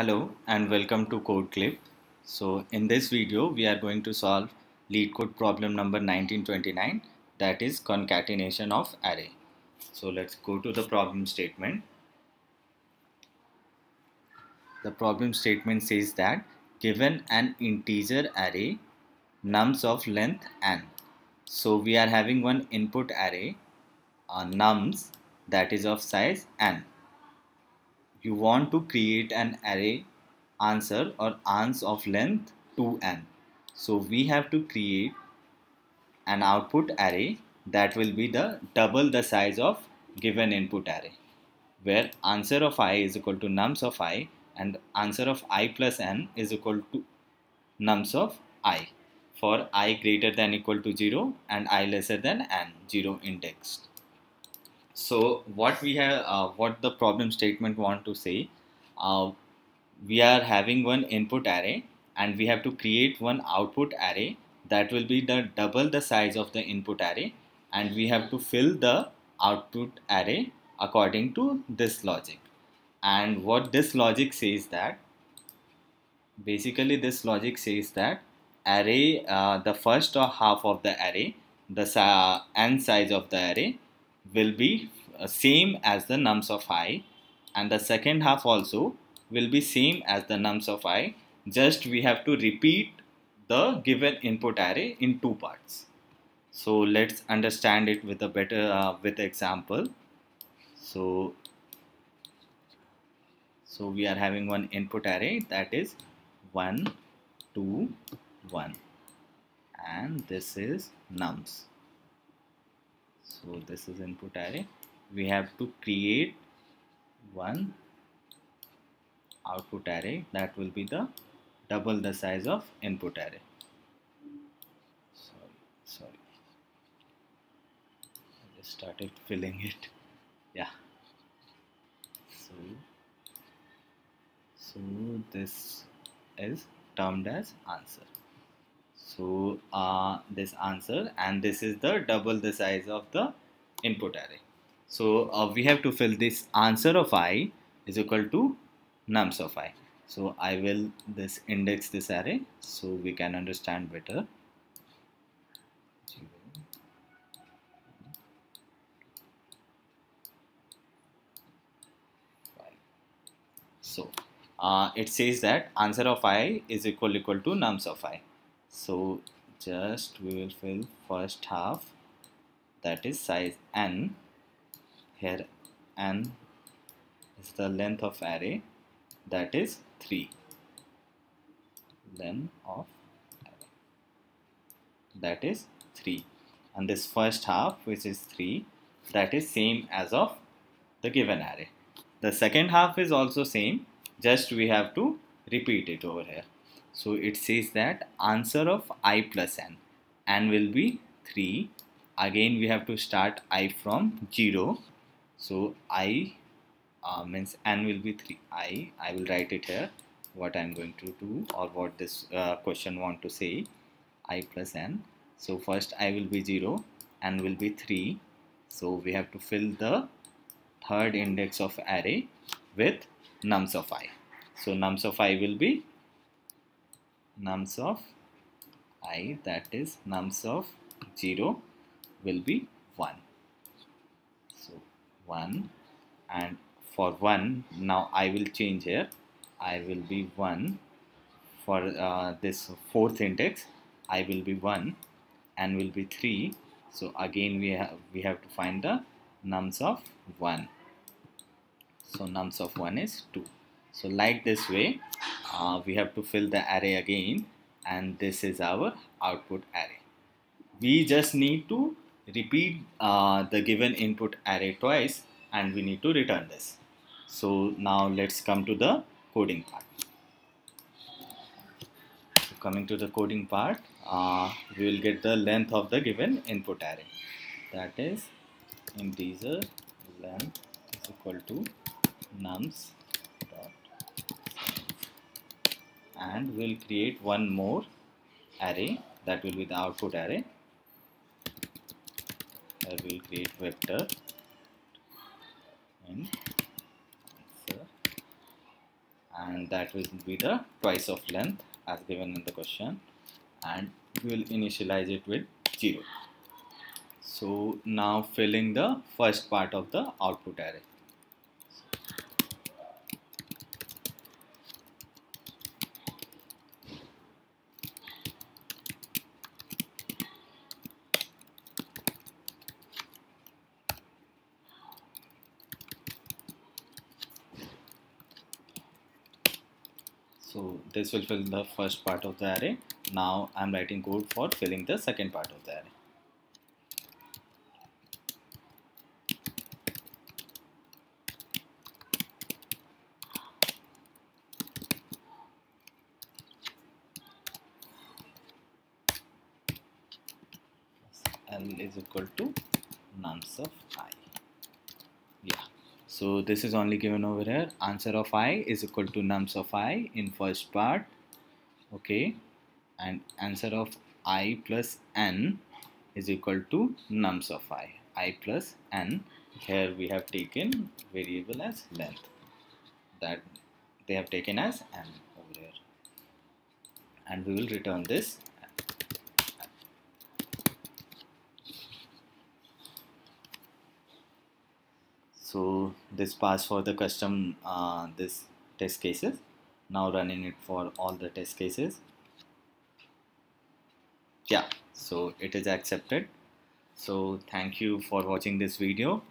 Hello and welcome to Code Clip. So in this video we are going to solve LeetCode problem number 1929 that is concatenation of array. So let's go to the problem statement. The problem statement says that given an integer array nums of length n. So we are having one input array uh, nums that is of size n you want to create an array answer or ans of length 2n. So we have to create an output array that will be the double the size of given input array where answer of i is equal to nums of i and answer of i plus n is equal to nums of i for i greater than equal to 0 and i lesser than n 0 indexed so what we have uh, what the problem statement want to say uh, we are having one input array and we have to create one output array that will be the double the size of the input array and we have to fill the output array according to this logic. And what this logic says that basically this logic says that array uh, the first half of the array the uh, n size of the array will be uh, same as the nums of i. And the second half also will be same as the nums of i. Just we have to repeat the given input array in two parts. So let's understand it with a better uh, with example. So so we are having one input array that is 1 2 1 and this is nums so this is input array. We have to create one output array. That will be the double the size of input array. Sorry sorry. I just started filling it. Yeah. So so this is termed as answer so uh, this answer and this is the double the size of the input array. So uh, we have to fill this answer of i is equal to nums of i. So i will this index this array so we can understand better. So uh, it says that answer of i is equal equal to nums of i so just we will fill first half that is size n. Here n is the length of array that is 3 length of array that is 3 and this first half which is 3 that is same as of the given array. The second half is also same just we have to repeat it over here so it says that answer of i plus n. n will be 3. Again we have to start i from 0. So i uh, means n will be 3. i, I will write it here what I am going to do or what this uh, question want to say i plus n. So first i will be 0, n will be 3. So we have to fill the third index of array with nums of i. So nums of i will be nums of i that is nums of 0 will be 1 so 1 and for 1 now I will change here. I will be 1 for uh, this fourth index. I will be 1 and will be 3 so again we have we have to find the nums of 1 so nums of 1 is 2 so like this way uh, we have to fill the array again and this is our output array. We just need to repeat uh, the given input array twice and we need to return this. So now let's come to the coding part. So coming to the coding part, uh, we will get the length of the given input array. That is integer length is equal to nums and we'll create one more array that will be the output array. I will create vector. And and that will be the twice of length as given in the question. And we will initialize it with 0 so now filling the first part of the output array so this will fill the first part of the array. Now I'm writing code for filling the second part of the array. L is equal to nums of i so this is only given over here. Answer of i is equal to nums of i in first part. Okay. And answer of i plus n is equal to nums of i. i plus n. Here we have taken variable as length. That they have taken as n over here. And we will return this so this pass for the custom uh, this test cases. Now running it for all the test cases. Yeah so it is accepted. So thank you for watching this video